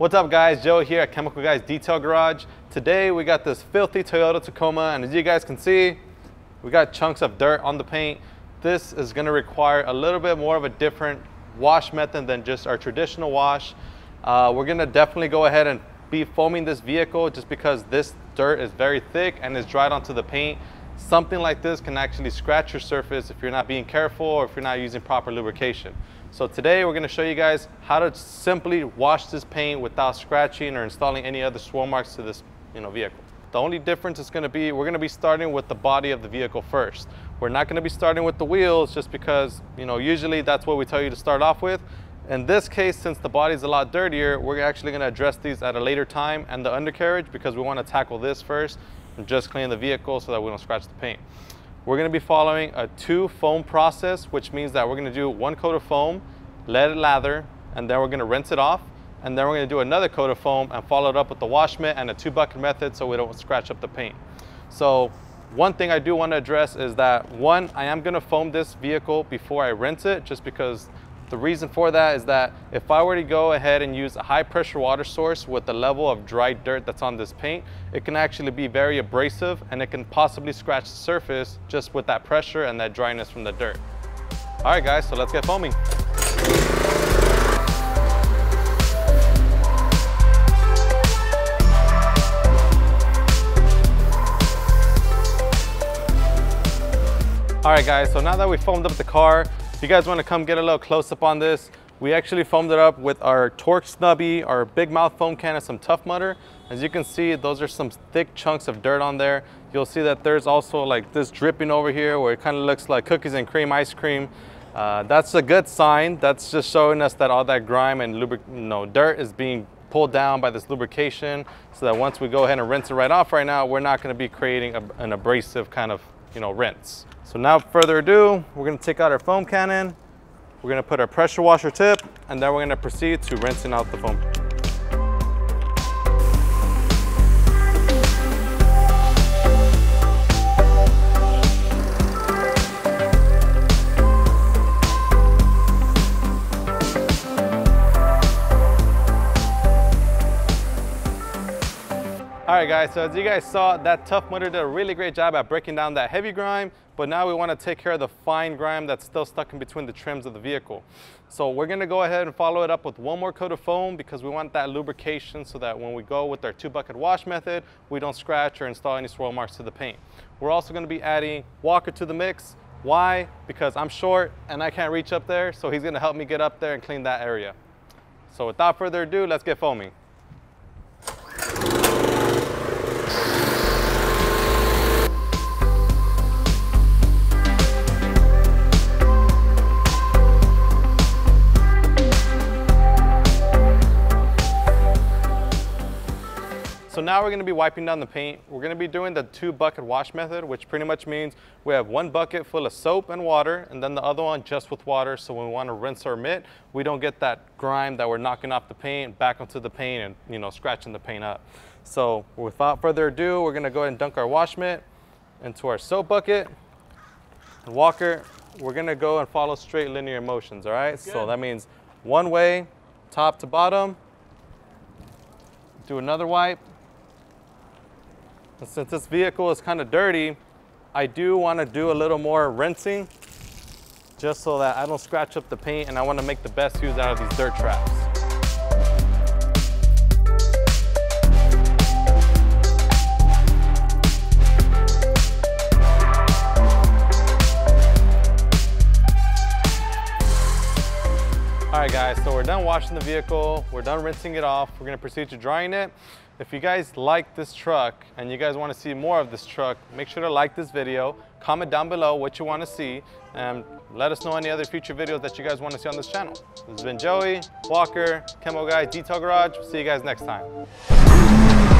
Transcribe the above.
What's up guys, Joe here at Chemical Guys Detail Garage. Today we got this filthy Toyota Tacoma and as you guys can see, we got chunks of dirt on the paint. This is gonna require a little bit more of a different wash method than just our traditional wash. Uh, we're gonna definitely go ahead and be foaming this vehicle just because this dirt is very thick and is dried onto the paint. Something like this can actually scratch your surface if you're not being careful or if you're not using proper lubrication. So today we're gonna show you guys how to simply wash this paint without scratching or installing any other swirl marks to this you know, vehicle. The only difference is gonna be, we're gonna be starting with the body of the vehicle first. We're not gonna be starting with the wheels just because, you know, usually that's what we tell you to start off with. In this case, since the body is a lot dirtier, we're actually gonna address these at a later time and the undercarriage because we wanna tackle this first and just clean the vehicle so that we don't scratch the paint. We're gonna be following a two foam process, which means that we're gonna do one coat of foam, let it lather, and then we're gonna rinse it off. And then we're gonna do another coat of foam and follow it up with the wash mitt and a two bucket method so we don't scratch up the paint. So one thing I do wanna address is that one, I am gonna foam this vehicle before I rinse it just because the reason for that is that if I were to go ahead and use a high pressure water source with the level of dry dirt that's on this paint, it can actually be very abrasive and it can possibly scratch the surface just with that pressure and that dryness from the dirt. All right guys, so let's get foaming. All right guys, so now that we foamed up the car, if you guys wanna come get a little close up on this, we actually foamed it up with our TORQ Snubby, our big mouth foam can and some Tough Mudder. As you can see, those are some thick chunks of dirt on there. You'll see that there's also like this dripping over here where it kind of looks like cookies and cream ice cream. Uh, that's a good sign. That's just showing us that all that grime and you know, dirt is being pulled down by this lubrication so that once we go ahead and rinse it right off right now, we're not gonna be creating a, an abrasive kind of you know, rinse. So now further ado, we're gonna take out our foam cannon, we're gonna put our pressure washer tip, and then we're gonna proceed to rinsing out the foam. All right guys, so as you guys saw, that Tough Mudder did a really great job at breaking down that heavy grime, but now we wanna take care of the fine grime that's still stuck in between the trims of the vehicle. So we're gonna go ahead and follow it up with one more coat of foam because we want that lubrication so that when we go with our two bucket wash method, we don't scratch or install any swirl marks to the paint. We're also gonna be adding Walker to the mix. Why? Because I'm short and I can't reach up there, so he's gonna help me get up there and clean that area. So without further ado, let's get foaming. Now we're gonna be wiping down the paint. We're gonna be doing the two bucket wash method, which pretty much means we have one bucket full of soap and water, and then the other one just with water. So when we wanna rinse our mitt, we don't get that grime that we're knocking off the paint back onto the paint and you know scratching the paint up. So without further ado, we're gonna go ahead and dunk our wash mitt into our soap bucket. And Walker, we're gonna go and follow straight linear motions, all right? So that means one way, top to bottom, do another wipe, and since this vehicle is kind of dirty, I do want to do a little more rinsing just so that I don't scratch up the paint and I want to make the best use out of these dirt traps. All right guys, so we're done washing the vehicle, we're done rinsing it off, we're gonna proceed to drying it. If you guys like this truck and you guys wanna see more of this truck, make sure to like this video, comment down below what you wanna see, and let us know any other future videos that you guys wanna see on this channel. This has been Joey, Walker, Chemo Guy, Detail Garage. See you guys next time.